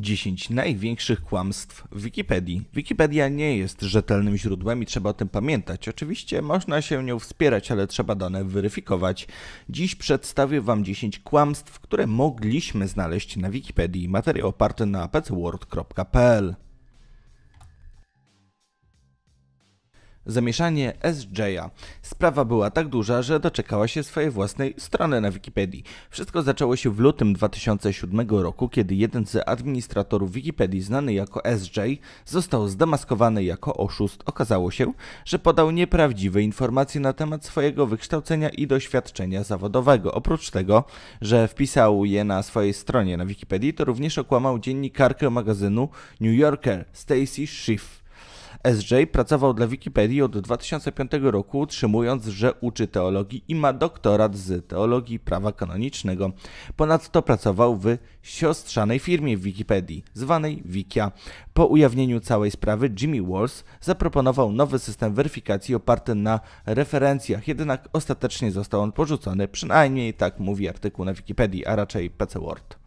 10 największych kłamstw w Wikipedii. Wikipedia nie jest rzetelnym źródłem i trzeba o tym pamiętać. Oczywiście można się nią wspierać, ale trzeba dane weryfikować. Dziś przedstawię Wam 10 kłamstw, które mogliśmy znaleźć na Wikipedii. Materiał oparty na pcword.pl. Zamieszanie SJ'a. Sprawa była tak duża, że doczekała się swojej własnej strony na Wikipedii. Wszystko zaczęło się w lutym 2007 roku, kiedy jeden z administratorów Wikipedii, znany jako SJ, został zdemaskowany jako oszust. Okazało się, że podał nieprawdziwe informacje na temat swojego wykształcenia i doświadczenia zawodowego. Oprócz tego, że wpisał je na swojej stronie na Wikipedii, to również okłamał dziennikarkę magazynu New Yorker, Stacy Schiff. SJ pracował dla Wikipedii od 2005 roku, utrzymując, że uczy teologii i ma doktorat z teologii prawa kanonicznego. Ponadto pracował w siostrzanej firmie w Wikipedii, zwanej Wikia. Po ujawnieniu całej sprawy Jimmy Walls zaproponował nowy system weryfikacji oparty na referencjach, jednak ostatecznie został on porzucony, przynajmniej tak mówi artykuł na Wikipedii, a raczej PC Word.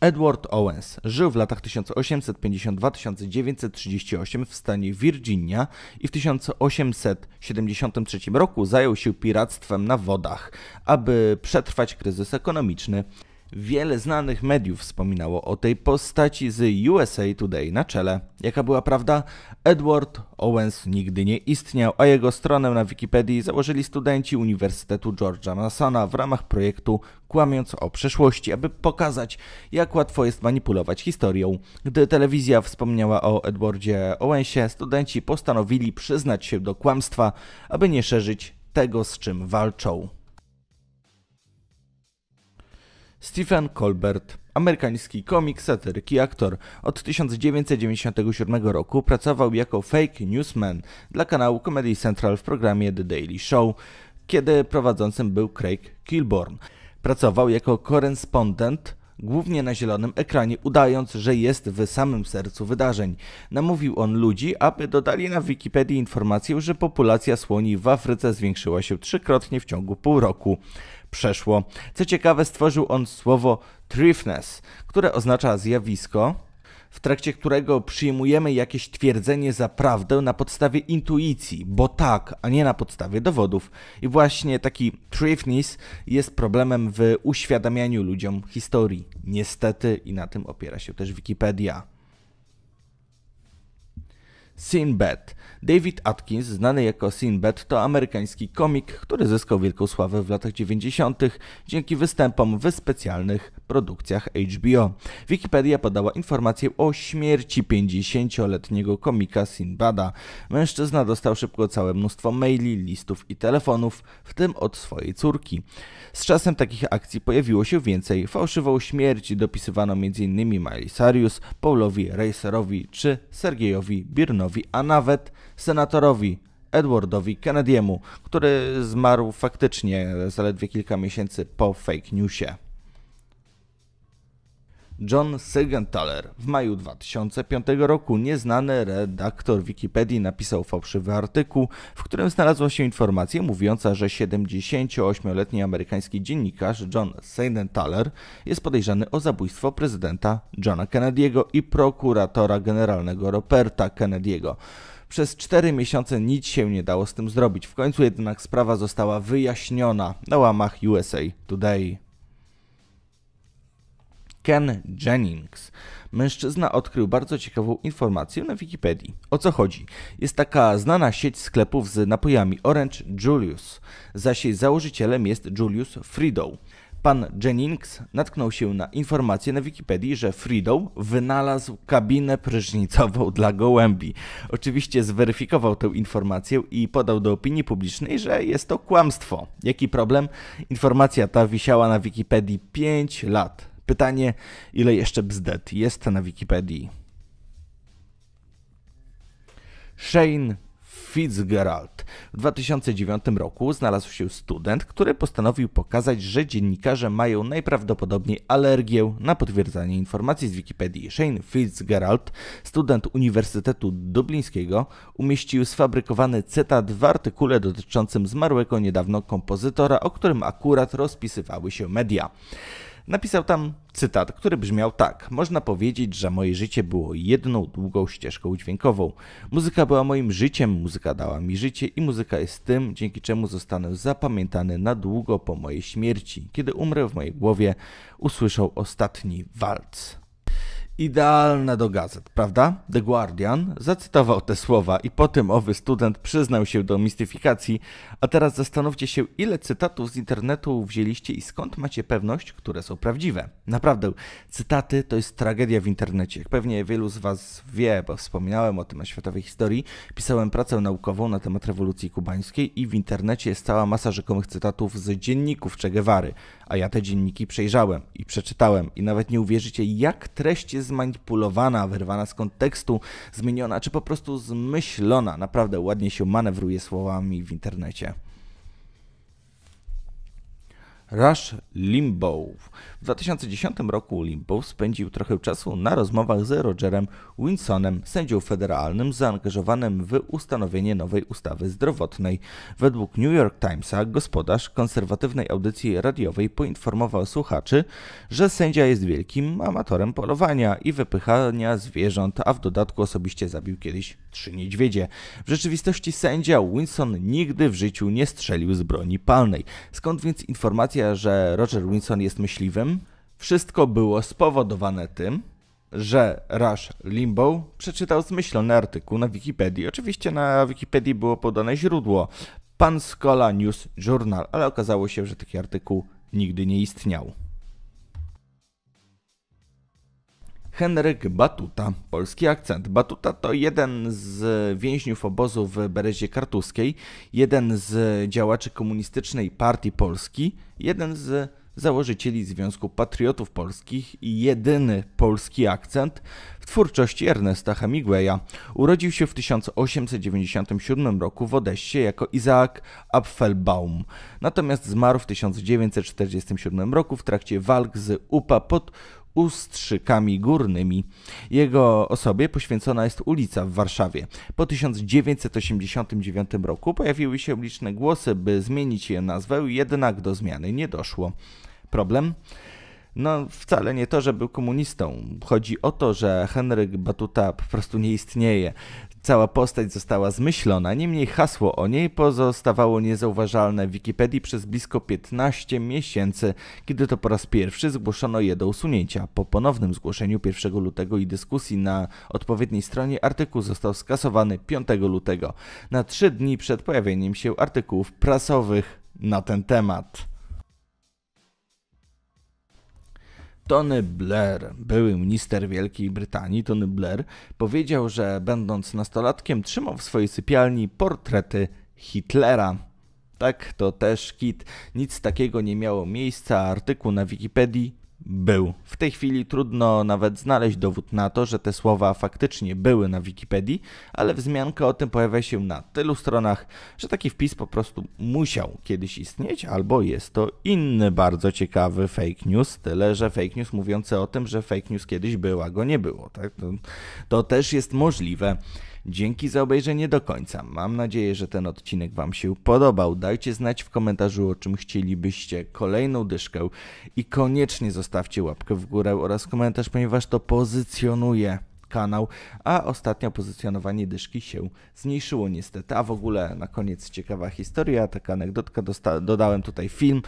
Edward Owens żył w latach 1852-1938 w stanie Virginia i w 1873 roku zajął się piractwem na wodach, aby przetrwać kryzys ekonomiczny. Wiele znanych mediów wspominało o tej postaci z USA Today na czele. Jaka była prawda? Edward Owens nigdy nie istniał, a jego stronę na Wikipedii założyli studenci Uniwersytetu George'a Masona w ramach projektu Kłamiąc o przeszłości, aby pokazać, jak łatwo jest manipulować historią. Gdy telewizja wspomniała o Edwardzie Owensie, studenci postanowili przyznać się do kłamstwa, aby nie szerzyć tego, z czym walczą. Stephen Colbert, amerykański komik, satyryk i aktor. Od 1997 roku pracował jako fake newsman dla kanału Comedy Central w programie The Daily Show, kiedy prowadzącym był Craig Kilborn. Pracował jako korespondent głównie na zielonym ekranie, udając, że jest w samym sercu wydarzeń. Namówił on ludzi, aby dodali na Wikipedii informację, że populacja słoni w Afryce zwiększyła się trzykrotnie w ciągu pół roku przeszło. Co ciekawe, stworzył on słowo thriftness, które oznacza zjawisko, w trakcie którego przyjmujemy jakieś twierdzenie za prawdę na podstawie intuicji, bo tak, a nie na podstawie dowodów. I właśnie taki thriftness jest problemem w uświadamianiu ludziom historii. Niestety i na tym opiera się też Wikipedia. Sinbad. David Atkins, znany jako Sinbad, to amerykański komik, który zyskał wielką sławę w latach 90. dzięki występom w specjalnych produkcjach HBO. Wikipedia podała informację o śmierci 50-letniego komika Sinbada. Mężczyzna dostał szybko całe mnóstwo maili, listów i telefonów, w tym od swojej córki. Z czasem takich akcji pojawiło się więcej. Fałszywą śmierć dopisywano m.in. Miley Cyrus, Paulowi Racerowi czy Sergejowi Birnowi, a nawet senatorowi Edwardowi Kennedy'emu, który zmarł faktycznie zaledwie kilka miesięcy po fake newsie. John Sigenthaler. W maju 2005 roku nieznany redaktor Wikipedii napisał fałszywy artykuł, w którym znalazła się informacja mówiąca, że 78-letni amerykański dziennikarz John Sigenthaler jest podejrzany o zabójstwo prezydenta Johna Kennedy'ego i prokuratora generalnego Roberta Kennedy'ego. Przez cztery miesiące nic się nie dało z tym zrobić. W końcu jednak sprawa została wyjaśniona na łamach USA Today. Ken Jennings. Mężczyzna odkrył bardzo ciekawą informację na Wikipedii. O co chodzi? Jest taka znana sieć sklepów z napojami Orange Julius, zaś jej założycielem jest Julius Friedel. Pan Jennings natknął się na informację na Wikipedii, że Friedel wynalazł kabinę prysznicową dla gołębi. Oczywiście zweryfikował tę informację i podał do opinii publicznej, że jest to kłamstwo. Jaki problem? Informacja ta wisiała na Wikipedii 5 lat. Pytanie, ile jeszcze bzdet jest na Wikipedii? Shane Fitzgerald. W 2009 roku znalazł się student, który postanowił pokazać, że dziennikarze mają najprawdopodobniej alergię na potwierdzanie informacji z Wikipedii. Shane Fitzgerald, student Uniwersytetu Dublińskiego, umieścił sfabrykowany cytat w artykule dotyczącym zmarłego niedawno kompozytora, o którym akurat rozpisywały się media. Napisał tam, Cytat, który brzmiał tak: Można powiedzieć, że moje życie było jedną długą ścieżką dźwiękową. Muzyka była moim życiem, muzyka dała mi życie i muzyka jest tym, dzięki czemu zostanę zapamiętany na długo po mojej śmierci. Kiedy umrę w mojej głowie, usłyszał ostatni walc idealne do gazet, prawda? The Guardian zacytował te słowa i potem owy student przyznał się do mistyfikacji, a teraz zastanówcie się, ile cytatów z internetu wzięliście i skąd macie pewność, które są prawdziwe. Naprawdę, cytaty to jest tragedia w internecie. Jak pewnie wielu z Was wie, bo wspominałem o tym na Światowej Historii, pisałem pracę naukową na temat rewolucji kubańskiej i w internecie jest cała masa rzekomych cytatów z dzienników Che Guevary, a ja te dzienniki przejrzałem i przeczytałem i nawet nie uwierzycie, jak treść jest zmanipulowana, wyrwana z kontekstu, zmieniona, czy po prostu zmyślona. Naprawdę ładnie się manewruje słowami w internecie. Rush Limbaugh. W 2010 roku Limbaugh spędził trochę czasu na rozmowach z Rogerem Winsonem, sędzią federalnym zaangażowanym w ustanowienie nowej ustawy zdrowotnej. Według New York Timesa gospodarz konserwatywnej audycji radiowej poinformował słuchaczy, że sędzia jest wielkim amatorem polowania i wypychania zwierząt, a w dodatku osobiście zabił kiedyś trzy niedźwiedzie. W rzeczywistości sędzia Winson nigdy w życiu nie strzelił z broni palnej. Skąd więc informacja że Roger Winson jest myśliwym, wszystko było spowodowane tym, że Rush Limbaugh przeczytał zmyślony artykuł na Wikipedii. Oczywiście na Wikipedii było podane źródło Pan Scola News Journal, ale okazało się, że taki artykuł nigdy nie istniał. Henryk Batuta. Polski akcent. Batuta to jeden z więźniów obozu w Berezie Kartuskiej, jeden z działaczy komunistycznej partii Polski, jeden z założycieli Związku Patriotów Polskich i jedyny polski akcent w twórczości Ernesta Hemingwaya. Urodził się w 1897 roku w Odessie jako Isaac Apfelbaum, natomiast zmarł w 1947 roku w trakcie walk z UPA pod ustrzykami górnymi. Jego osobie poświęcona jest ulica w Warszawie. Po 1989 roku pojawiły się liczne głosy, by zmienić jej nazwę, jednak do zmiany nie doszło. Problem? No, wcale nie to, że był komunistą. Chodzi o to, że Henryk Batuta po prostu nie istnieje. Cała postać została zmyślona, niemniej hasło o niej pozostawało niezauważalne w Wikipedii przez blisko 15 miesięcy, kiedy to po raz pierwszy zgłoszono je do usunięcia. Po ponownym zgłoszeniu 1 lutego i dyskusji na odpowiedniej stronie artykuł został skasowany 5 lutego, na trzy dni przed pojawieniem się artykułów prasowych na ten temat. Tony Blair, były minister Wielkiej Brytanii, Tony Blair, powiedział, że będąc nastolatkiem trzymał w swojej sypialni portrety Hitlera. Tak, to też kit. Nic takiego nie miało miejsca. Artykuł na Wikipedii był. W tej chwili trudno nawet znaleźć dowód na to, że te słowa faktycznie były na Wikipedii, ale wzmianka o tym pojawia się na tylu stronach, że taki wpis po prostu musiał kiedyś istnieć, albo jest to inny bardzo ciekawy fake news, tyle że fake news mówiący o tym, że fake news kiedyś była, go nie było. Tak? To, to też jest możliwe. Dzięki za obejrzenie do końca. Mam nadzieję, że ten odcinek Wam się podobał. Dajcie znać w komentarzu, o czym chcielibyście kolejną dyszkę i koniecznie zostawcie łapkę w górę oraz komentarz, ponieważ to pozycjonuje kanał, a ostatnio pozycjonowanie dyszki się zmniejszyło niestety. A w ogóle na koniec ciekawa historia, taka anegdotka, dodałem tutaj film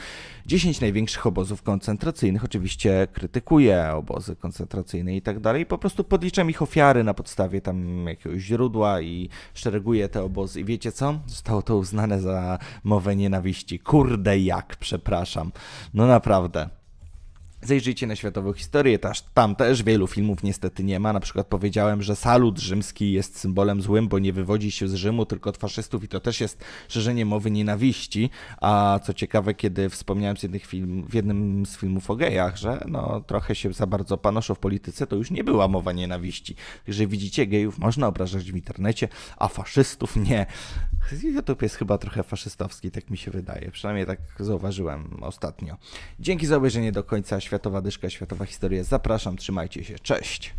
10 największych obozów koncentracyjnych. Oczywiście krytykuję obozy koncentracyjne i tak dalej. Po prostu podliczam ich ofiary na podstawie tam jakiegoś źródła i szereguję te obozy. I wiecie co? Zostało to uznane za mowę nienawiści. Kurde jak, przepraszam. No naprawdę. Zajrzyjcie na światową historię, tam też wielu filmów niestety nie ma. Na przykład powiedziałem, że salut rzymski jest symbolem złym, bo nie wywodzi się z Rzymu, tylko od faszystów i to też jest szerzenie mowy nienawiści. A co ciekawe, kiedy wspomniałem z jednych film, w jednym z filmów o gejach, że no, trochę się za bardzo panoszą w polityce, to już nie była mowa nienawiści. Także widzicie, gejów można obrażać w internecie, a faszystów nie. YouTube jest chyba trochę faszystowski, tak mi się wydaje. Przynajmniej tak zauważyłem ostatnio. Dzięki za obejrzenie do końca Światowa Dyszka, Światowa Historia. Zapraszam, trzymajcie się. Cześć!